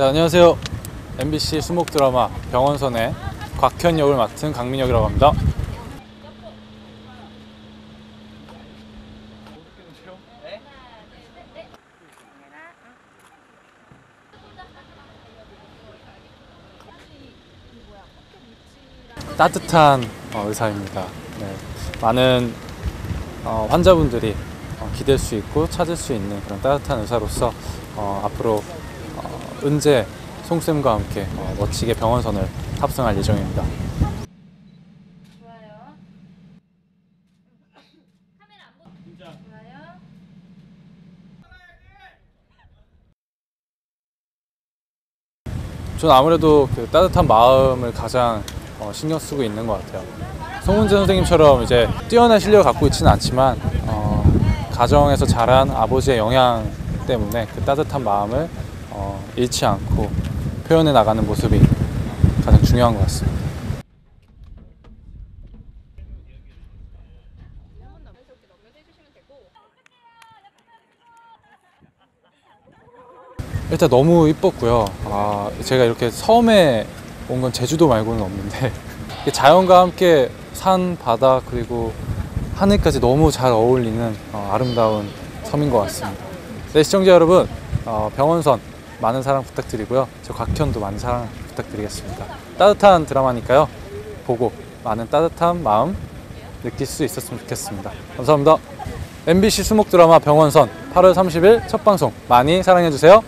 네, 안녕하세요. MBC 수목 드라마 병원선의 곽현 역을 맡은 강민혁이라고 합니다. 따뜻한 어, 의사입니다. 네, 많은 어, 환자분들이 어, 기댈 수 있고 찾을 수 있는 그런 따뜻한 의사로서 어, 앞으로 어, 은재 송쌤과 함께 어, 멋지게 병원선을 탑승할 예정입니다. 좋아요. 카메라 안 보고. 좋아요. 저는 아무래도 그 따뜻한 마음을 가장 어, 신경 쓰고 있는 것 같아요. 송은재 선생님처럼 이제 뛰어난 실력을 갖고 있지는 않지만 어, 가정에서 자란 아버지의 영향 때문에 그 따뜻한 마음을 어, 잃지 않고 표현해 나가는 모습이 가장 중요한 것 같습니다. 일단 너무 이뻤고요. 아, 제가 이렇게 섬에 온 건 제주도 말고는 없는데 자연과 함께 산, 바다 그리고 하늘까지 너무 잘 어울리는 어, 아름다운 섬인 것 같습니다. 네, 시청자 여러분, 어, 병원선 많은 사랑 부탁드리고요. 저 곽현도 많은 사랑 부탁드리겠습니다. 따뜻한 드라마니까요. 보고 많은 따뜻한 마음 느낄 수 있었으면 좋겠습니다. 감사합니다. MBC 수목 드라마 병원선 8월 30일 첫 방송 많이 사랑해주세요.